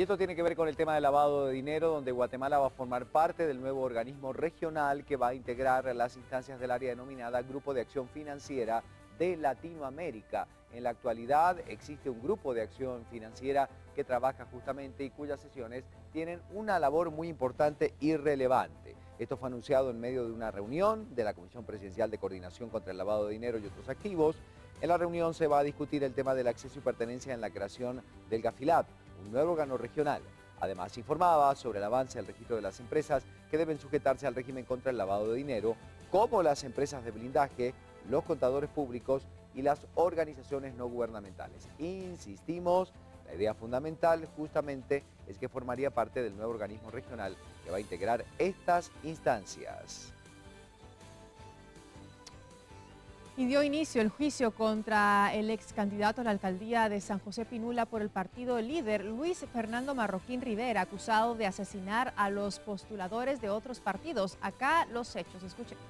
Y esto tiene que ver con el tema del lavado de dinero, donde Guatemala va a formar parte del nuevo organismo regional que va a integrar las instancias del área denominada Grupo de Acción Financiera de Latinoamérica. En la actualidad existe un grupo de acción financiera que trabaja justamente y cuyas sesiones tienen una labor muy importante y relevante. Esto fue anunciado en medio de una reunión de la Comisión Presidencial de Coordinación contra el Lavado de Dinero y otros activos. En la reunión se va a discutir el tema del acceso y pertenencia en la creación del GAFILAT, un nuevo órgano regional. Además informaba sobre el avance del registro de las empresas que deben sujetarse al régimen contra el lavado de dinero, como las empresas de blindaje, los contadores públicos y las organizaciones no gubernamentales. Insistimos, la idea fundamental justamente es que formaría parte del nuevo organismo regional que va a integrar estas instancias. Y dio inicio el juicio contra el ex candidato a la alcaldía de San José Pinula por el partido líder, Luis Fernando Marroquín Rivera, acusado de asesinar a los postuladores de otros partidos. Acá los hechos, escuchemos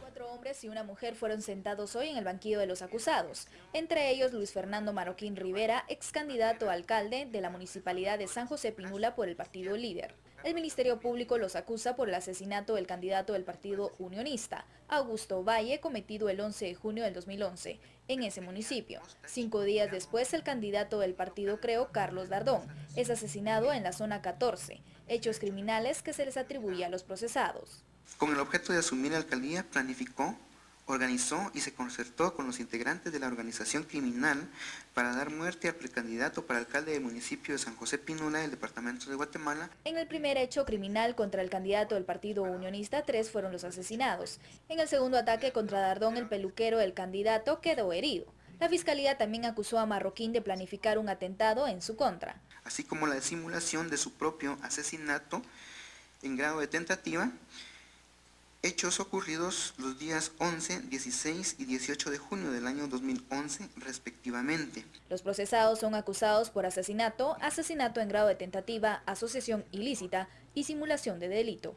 Cuatro hombres y una mujer fueron sentados hoy en el banquillo de los acusados, entre ellos Luis Fernando Marroquín Rivera, ex candidato a alcalde de la municipalidad de San José Pinula por el partido líder. El Ministerio Público los acusa por el asesinato del candidato del Partido Unionista, Augusto Valle, cometido el 11 de junio del 2011, en ese municipio. Cinco días después, el candidato del Partido Creo, Carlos Dardón, es asesinado en la zona 14, hechos criminales que se les atribuye a los procesados. Con el objeto de asumir la alcaldía, planificó organizó y se concertó con los integrantes de la organización criminal para dar muerte al precandidato para alcalde del municipio de San José Pinula del departamento de Guatemala. En el primer hecho criminal contra el candidato del partido unionista, tres fueron los asesinados. En el segundo ataque contra Dardón, el peluquero del candidato quedó herido. La fiscalía también acusó a Marroquín de planificar un atentado en su contra. Así como la simulación de su propio asesinato en grado de tentativa hechos ocurridos los días 11, 16 y 18 de junio del año 2011 respectivamente. Los procesados son acusados por asesinato, asesinato en grado de tentativa, asociación ilícita y simulación de delito.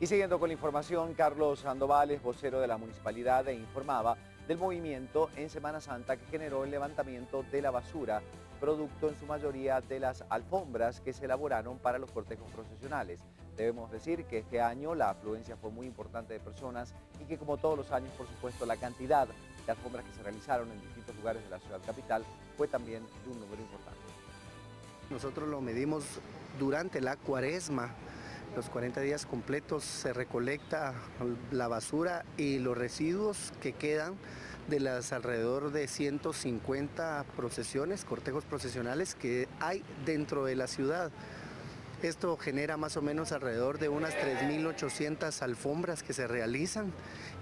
Y siguiendo con la información, Carlos Sandovales, vocero de la municipalidad, informaba del movimiento en Semana Santa que generó el levantamiento de la basura, producto en su mayoría de las alfombras que se elaboraron para los cortejos procesionales. Debemos decir que este año la afluencia fue muy importante de personas y que como todos los años, por supuesto, la cantidad de alfombras que se realizaron en distintos lugares de la ciudad capital fue también de un número importante. Nosotros lo medimos durante la cuaresma, los 40 días completos se recolecta la basura y los residuos que quedan de las alrededor de 150 procesiones, cortejos procesionales que hay dentro de la ciudad. Esto genera más o menos alrededor de unas 3.800 alfombras que se realizan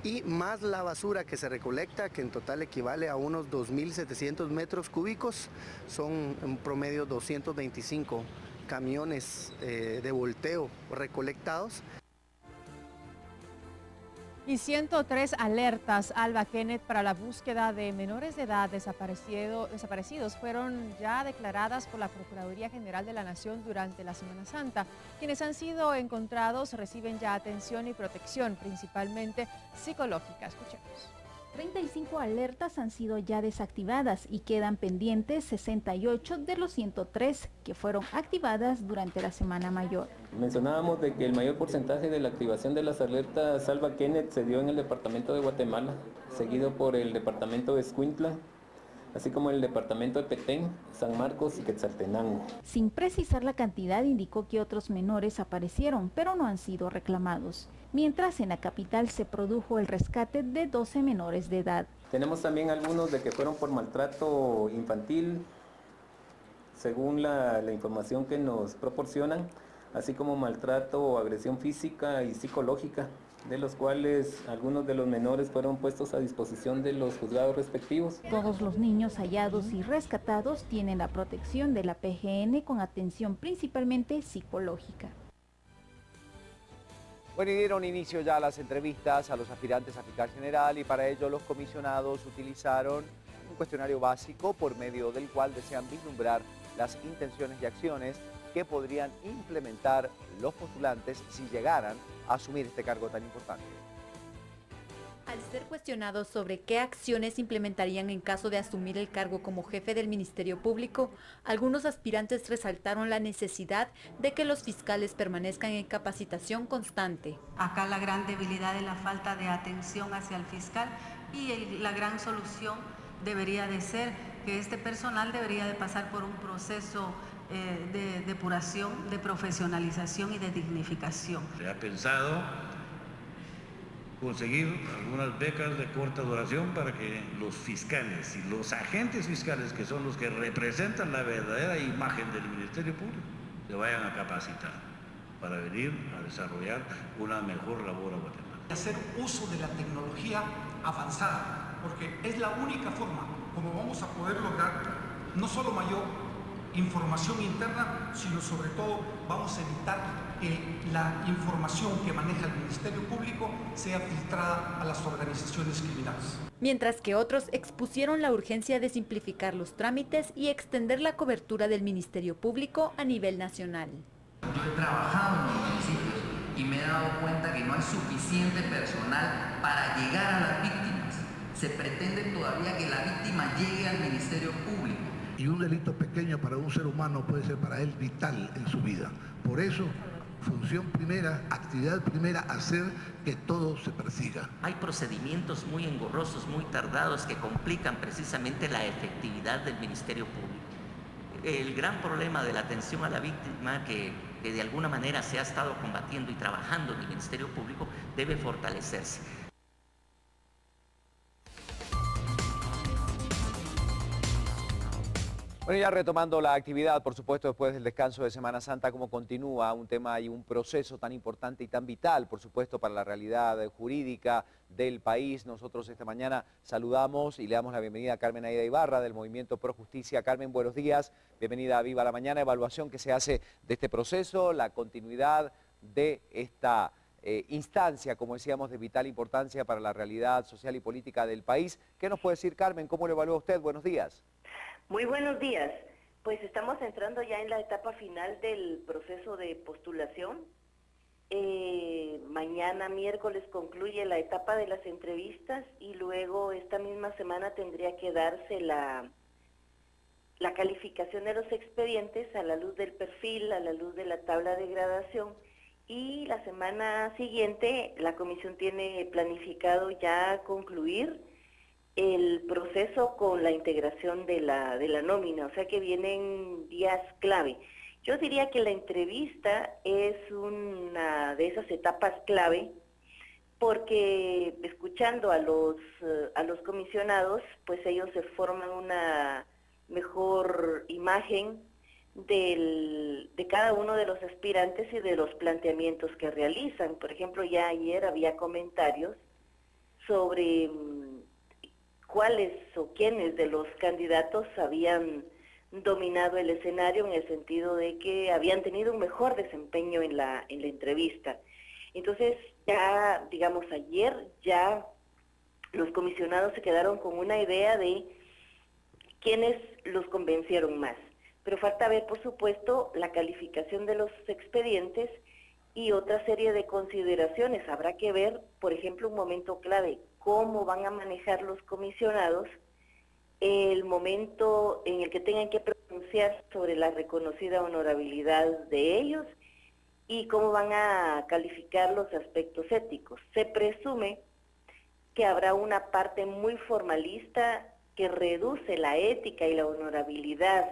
y más la basura que se recolecta, que en total equivale a unos 2.700 metros cúbicos, son en promedio 225 camiones eh, de volteo recolectados. Y 103 alertas Alba Kenneth para la búsqueda de menores de edad desaparecidos fueron ya declaradas por la Procuraduría General de la Nación durante la Semana Santa. Quienes han sido encontrados reciben ya atención y protección, principalmente psicológica. Escuchemos. 35 alertas han sido ya desactivadas y quedan pendientes 68 de los 103 que fueron activadas durante la Semana Mayor. Mencionábamos de que el mayor porcentaje de la activación de las alertas Salva Kenneth se dio en el departamento de Guatemala, seguido por el departamento de Escuintla, así como el departamento de Petén, San Marcos y Quetzaltenango. Sin precisar la cantidad, indicó que otros menores aparecieron, pero no han sido reclamados mientras en la capital se produjo el rescate de 12 menores de edad. Tenemos también algunos de que fueron por maltrato infantil, según la, información que nos proporcionan, así como maltrato o agresión física y psicológica, de los cuales algunos de los menores fueron puestos a disposición de los juzgados respectivos. Todos los niños hallados y rescatados tienen la protección de la PGN con atención principalmente psicológica. Bueno, y dieron inicio ya a las entrevistas a los aspirantes a fiscal general y para ello los comisionados utilizaron un cuestionario básico por medio del cual desean vislumbrar las intenciones y acciones que podrían implementar los postulantes si llegaran a asumir este cargo tan importante. Al ser cuestionados sobre qué acciones implementarían en caso de asumir el cargo como jefe del Ministerio Público, algunos aspirantes resaltaron la necesidad de que los fiscales permanezcan en capacitación constante. Acá la gran debilidad es la falta de atención hacia el fiscal y la gran solución debería de ser que este personal debería de pasar por un proceso eh, de depuración, de profesionalización y de dignificación. Se ha pensado conseguir algunas becas de corta duración para que los fiscales y los agentes fiscales, que son los que representan la verdadera imagen del Ministerio Público, se vayan a capacitar para venir a desarrollar una mejor labor a Guatemala. Hacer uso de la tecnología avanzada, porque es la única forma como vamos a poder lograr no solo mayor información interna, sino sobre todo vamos a evitar que la información que maneja el Ministerio Público sea filtrada a las organizaciones criminales. Mientras que otros expusieron la urgencia de simplificar los trámites y extender la cobertura del Ministerio Público a nivel nacional. Yo he trabajado en los municipios y me he dado cuenta que no hay suficiente personal para llegar a las víctimas. Se pretende todavía que la víctima llegue al Ministerio Público. Y un delito pequeño para un ser humano puede ser para él vital en su vida. Por eso función primera, actividad primera, hacer que todo se persiga. Hay procedimientos muy engorrosos, muy tardados que complican precisamente la efectividad del Ministerio Público. El gran problema de la atención a la víctima que, que de alguna manera se ha estado combatiendo y trabajando en el Ministerio Público debe fortalecerse. Bueno, ya retomando la actividad, por supuesto, después del descanso de Semana Santa, cómo continúa un tema y un proceso tan importante y tan vital, por supuesto, para la realidad jurídica del país. Nosotros esta mañana saludamos y le damos la bienvenida a Carmen Aida Ibarra del Movimiento Pro Justicia. Carmen, buenos días. Bienvenida a Viva la Mañana. Evaluación que se hace de este proceso, la continuidad de esta eh, instancia, como decíamos, de vital importancia para la realidad social y política del país. ¿Qué nos puede decir, Carmen? ¿Cómo lo evalúa usted? Buenos días. Muy buenos días. Pues estamos entrando ya en la etapa final del proceso de postulación. Eh, mañana miércoles concluye la etapa de las entrevistas y luego esta misma semana tendría que darse la, la calificación de los expedientes a la luz del perfil, a la luz de la tabla de gradación y la semana siguiente la comisión tiene planificado ya concluir el proceso con la integración de la, de la nómina, o sea que vienen días clave. Yo diría que la entrevista es una de esas etapas clave porque escuchando a los, eh, a los comisionados, pues ellos se forman una mejor imagen del, de cada uno de los aspirantes y de los planteamientos que realizan. Por ejemplo, ya ayer había comentarios sobre mm, cuáles o quiénes de los candidatos habían dominado el escenario en el sentido de que habían tenido un mejor desempeño en la, en la entrevista. Entonces, ya, digamos, ayer ya los comisionados se quedaron con una idea de quiénes los convencieron más. Pero falta ver, por supuesto, la calificación de los expedientes y otra serie de consideraciones. Habrá que ver, por ejemplo, un momento clave, cómo van a manejar los comisionados el momento en el que tengan que pronunciar sobre la reconocida honorabilidad de ellos y cómo van a calificar los aspectos éticos. Se presume que habrá una parte muy formalista que reduce la ética y la honorabilidad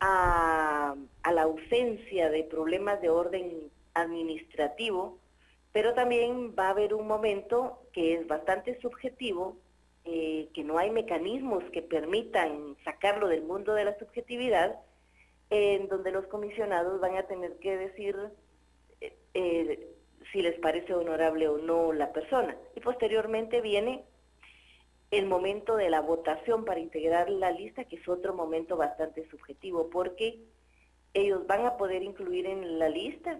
a, a la ausencia de problemas de orden administrativo, pero también va a haber un momento que es bastante subjetivo, eh, que no hay mecanismos que permitan sacarlo del mundo de la subjetividad, en donde los comisionados van a tener que decir eh, eh, si les parece honorable o no la persona. Y posteriormente viene el momento de la votación para integrar la lista, que es otro momento bastante subjetivo, porque ellos van a poder incluir en la lista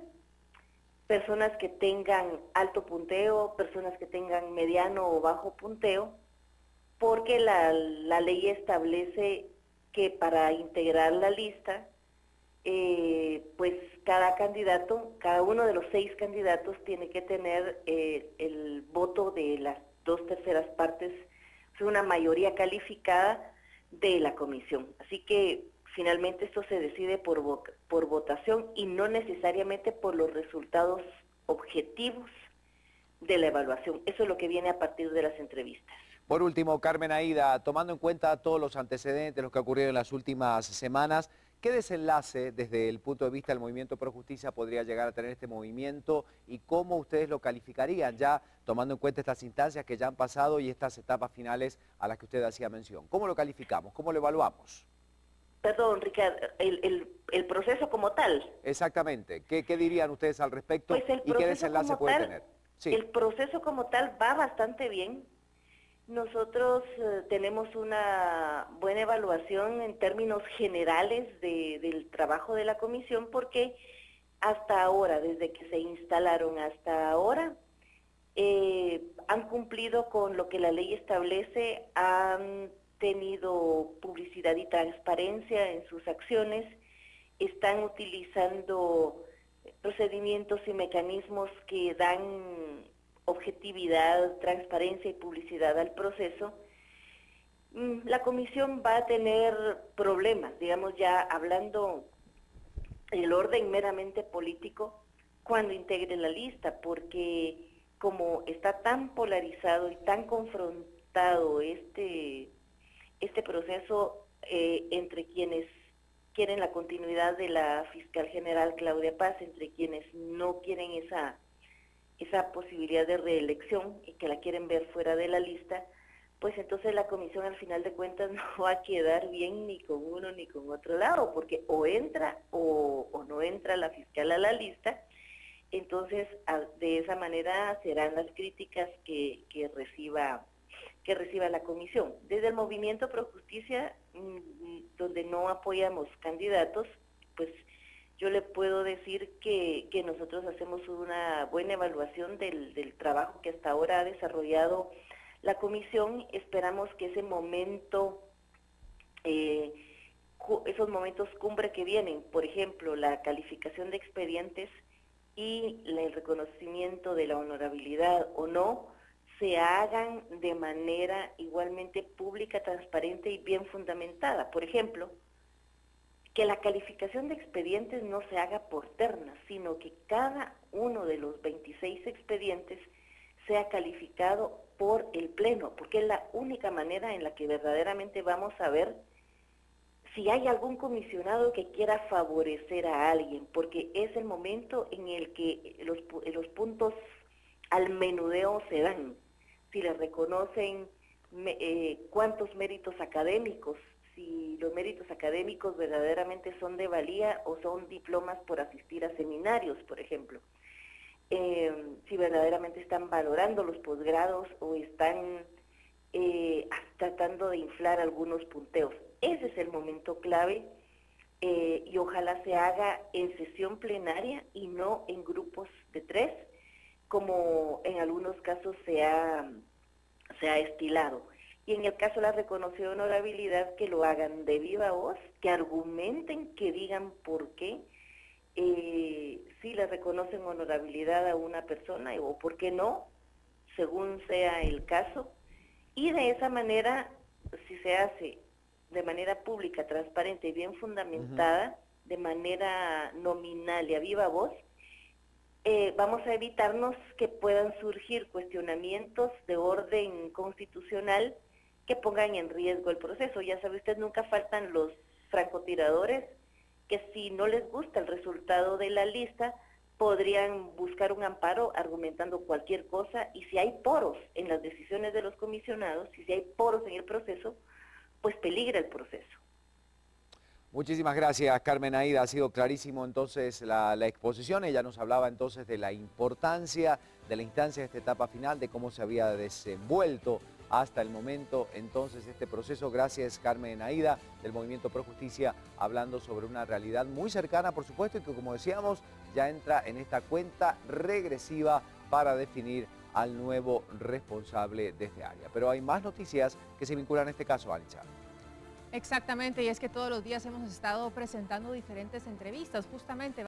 personas que tengan alto punteo, personas que tengan mediano o bajo punteo, porque la, ley establece que para integrar la lista, eh, pues cada candidato, cada uno de los seis candidatos tiene que tener eh, el voto de las dos terceras partes, una mayoría calificada de la comisión. Así que finalmente esto se decide por, por votación y no necesariamente por los resultados objetivos de la evaluación. Eso es lo que viene a partir de las entrevistas. Por último, Carmen Aida, tomando en cuenta todos los antecedentes, los que ocurrieron en las últimas semanas, ¿qué desenlace desde el punto de vista del Movimiento Pro Justicia podría llegar a tener este movimiento y cómo ustedes lo calificarían ya tomando en cuenta estas instancias que ya han pasado y estas etapas finales a las que usted hacía mención? ¿Cómo lo calificamos? ¿Cómo lo evaluamos? Perdón, Ricardo, el, proceso como tal. Exactamente. ¿Qué, dirían ustedes al respecto pues y qué desenlace puede tener? El proceso como tal va bastante bien. Nosotros eh, tenemos una buena evaluación en términos generales del trabajo de la comisión porque hasta ahora, desde que se instalaron hasta ahora, eh, han cumplido con lo que la ley establece, han tenido publicidad y transparencia en sus acciones, están utilizando procedimientos y mecanismos que dan objetividad, transparencia y publicidad al proceso, mm, la comisión va a tener problemas, digamos ya hablando el orden meramente político, cuando integre la lista, porque como está tan polarizado y tan confrontado este, este proceso eh, entre quienes quieren la continuidad de la fiscal general Claudia Paz, entre quienes no quieren esa, esa posibilidad de reelección y que la quieren ver fuera de la lista, pues entonces la comisión al final de cuentas no va a quedar bien ni con uno ni con otro lado, porque o entra o, no entra la fiscal a la lista, entonces de esa manera serán las críticas que, que reciba que reciba la comisión. Desde el Movimiento Pro Justicia, mm, donde no apoyamos candidatos, pues yo le puedo decir que, nosotros hacemos una buena evaluación del, trabajo que hasta ahora ha desarrollado la comisión. Esperamos que ese momento, eh, esos momentos cumbre que vienen, por ejemplo, la calificación de expedientes y el reconocimiento de la honorabilidad o no, se hagan de manera igualmente pública, transparente y bien fundamentada. Por ejemplo, que la calificación de expedientes no se haga por terna, sino que cada uno de los 26 expedientes sea calificado por el Pleno, porque es la única manera en la que verdaderamente vamos a ver si hay algún comisionado que quiera favorecer a alguien, porque es el momento en el que los, los puntos al menudeo se dan si le reconocen eh, cuántos méritos académicos, si los méritos académicos verdaderamente son de valía o son diplomas por asistir a seminarios, por ejemplo. Eh, si verdaderamente están valorando los posgrados o están eh, tratando de inflar algunos punteos. Ese es el momento clave y ojalá se haga en sesión plenaria y no en grupos de tres, como en algunos casos se ha, se ha estilado. Y en el caso de la reconocida honorabilidad, que lo hagan de viva voz, que argumenten, que digan por qué, eh, si le reconocen honorabilidad a una persona o por qué no, según sea el caso. Y de esa manera, si se hace de manera pública, transparente y bien fundamentada, de manera nominal y a viva voz, eh, vamos a evitarnos que puedan surgir cuestionamientos de orden constitucional que pongan en riesgo el proceso. Ya sabe usted, nunca faltan los francotiradores que si no les gusta el resultado de la lista, podrían buscar un amparo argumentando cualquier cosa y si hay poros en las decisiones de los comisionados, y si hay poros en el proceso, pues peligra el proceso. Muchísimas gracias, Carmen Aida. Ha sido clarísimo entonces la, exposición. Ella nos hablaba entonces de la importancia de la instancia de esta etapa final, de cómo se había desenvuelto hasta el momento entonces este proceso. Gracias, Carmen Aida, del Movimiento Pro Justicia, hablando sobre una realidad muy cercana, por supuesto, y que como decíamos, ya entra en esta cuenta regresiva para definir al nuevo responsable de este área. Pero hay más noticias que se vinculan a este caso, Ancha. Exactamente, y es que todos los días hemos estado presentando diferentes entrevistas, justamente